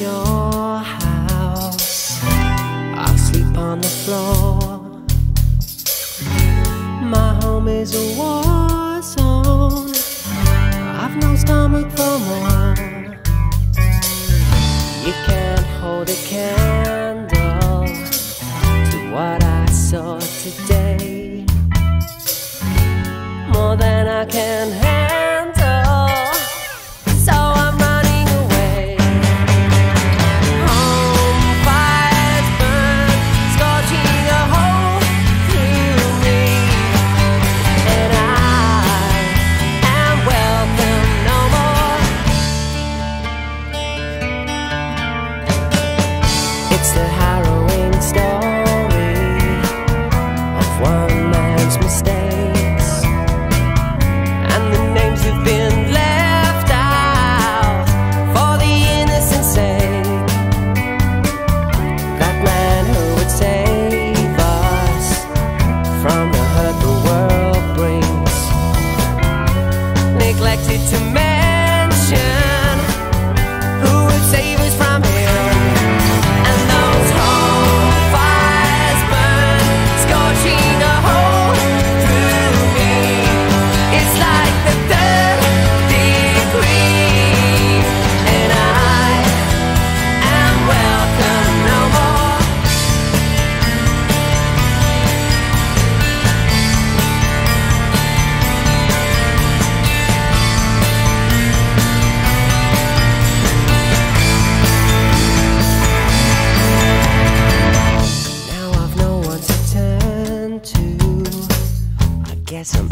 your house. I sleep on the floor. My home is a war zone. I've no stomach for more. You can't hold a candle. stay. some